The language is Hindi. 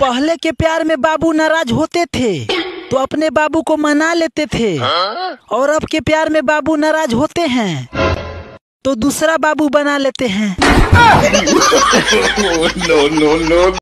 पहले के प्यार में बाबू नाराज़ होते थे तो अपने बाबू को मना लेते थे। और अब के प्यार में बाबू नाराज़ होते हैं तो दूसरा बाबू बना लेते हैं। No no no